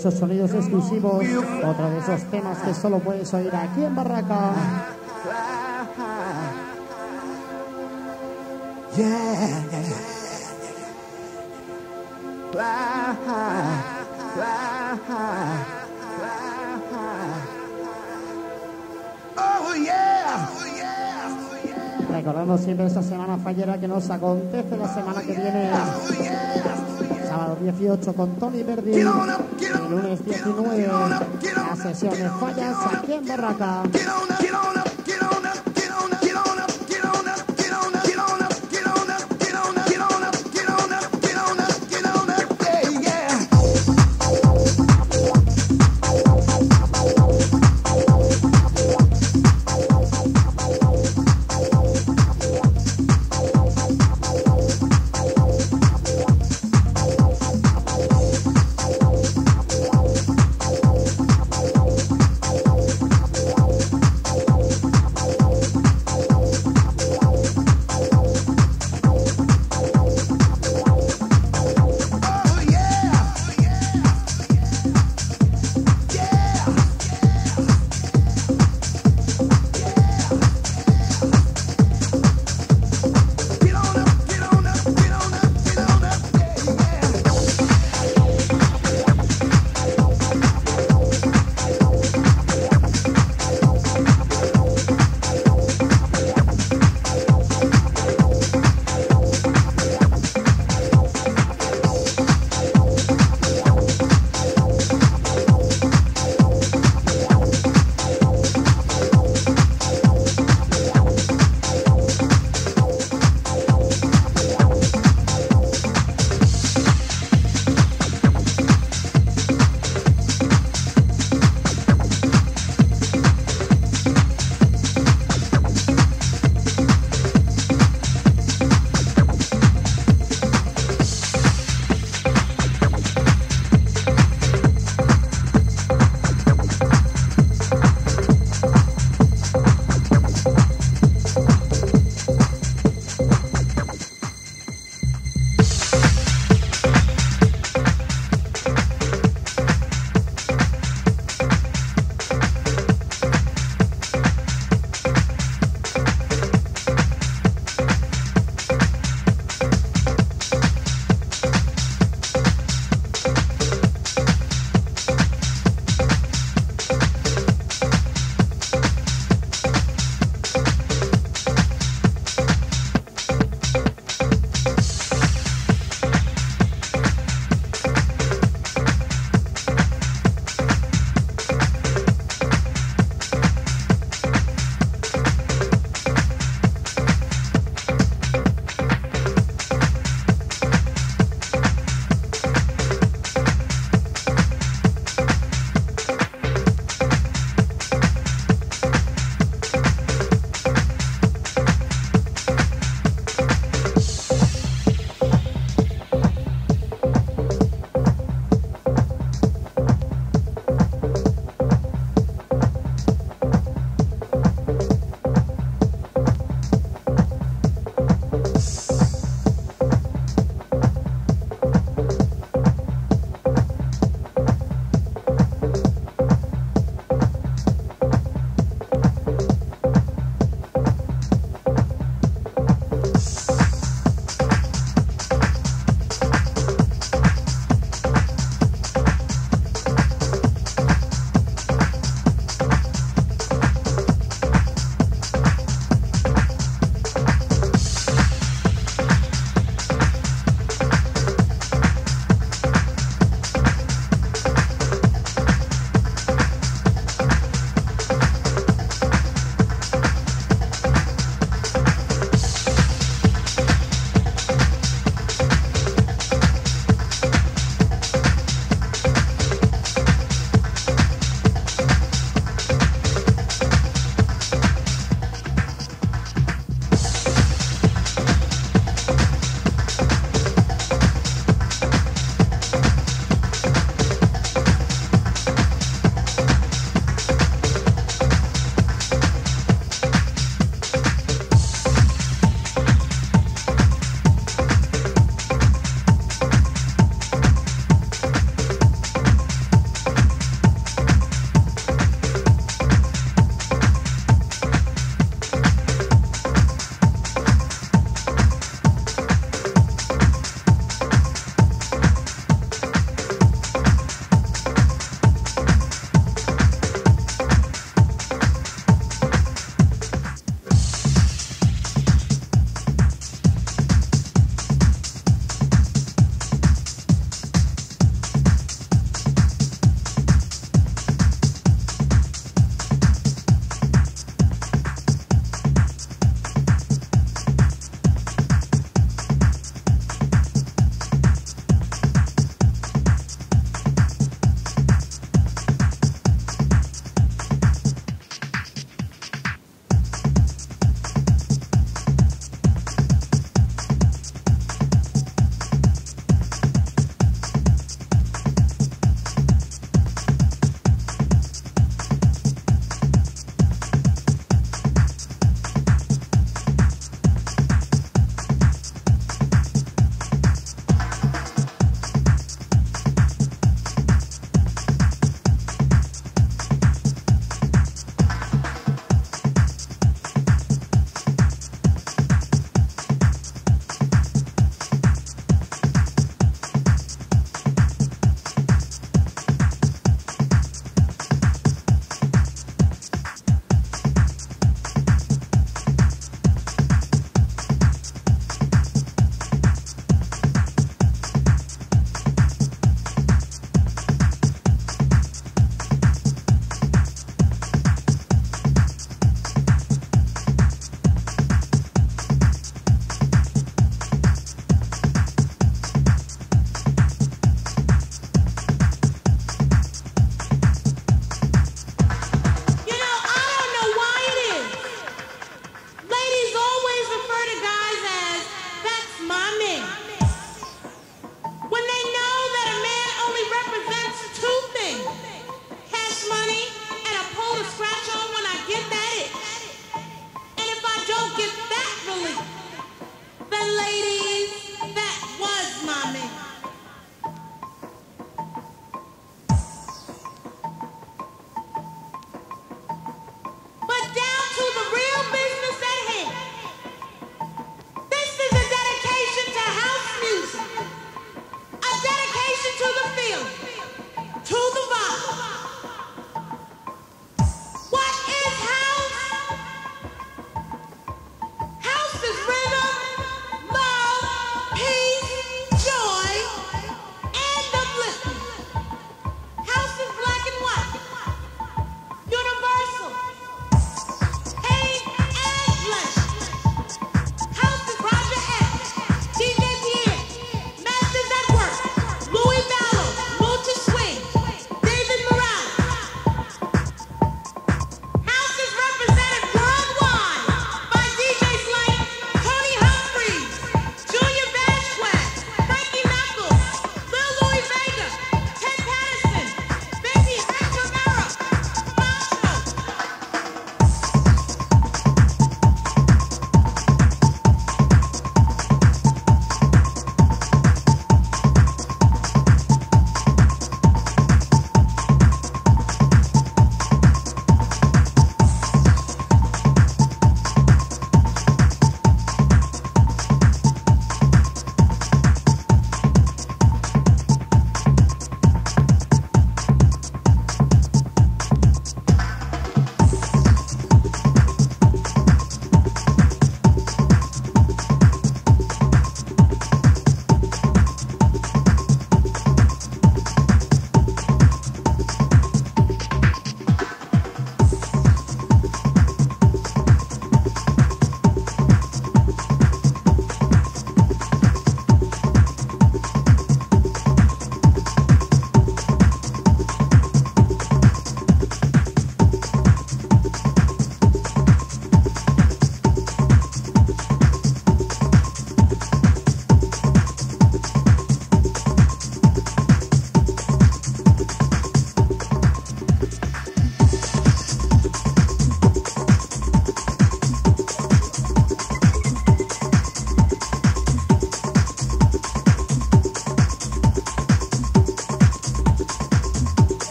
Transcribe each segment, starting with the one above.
esos sonidos exclusivos, otro de esos temas que solo puedes oír aquí en Barraca. Recordando siempre esta semana fallera que nos acontece la semana que viene. Sábado 18 con Tony Verdi lunes 19, Asociaciones Fallas aquí en Barraca.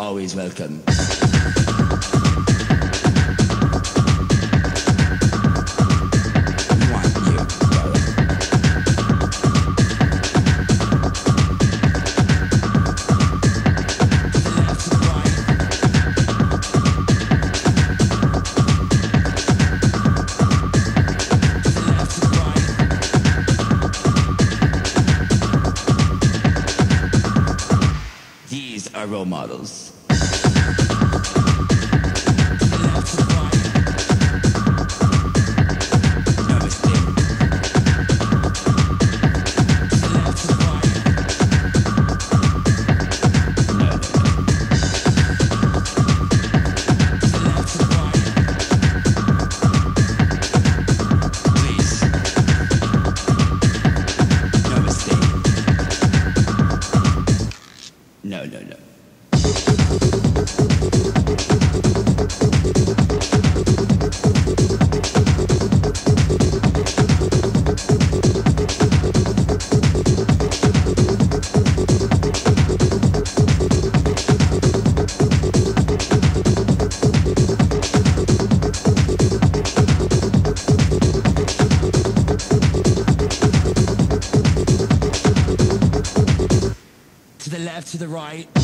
always welcome. models. to the right.